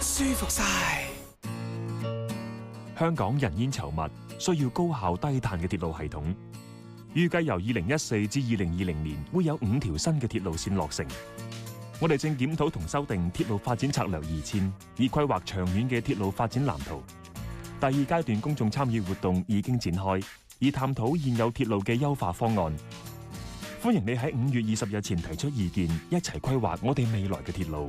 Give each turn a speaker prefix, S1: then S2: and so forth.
S1: 舒服晒。
S2: 香港人烟稠密，需要高效低碳嘅铁路系统。预计由二零一四至二零二零年会有五条新嘅铁路线落成。我哋正检讨同修订铁路发展策略二千，以规划长远嘅铁路发展蓝图。第二阶段公众参与活动已经展开，以探讨现有铁路嘅优化方案。欢迎你喺五月二十日前提出意见，一齐规划我哋未来嘅铁路。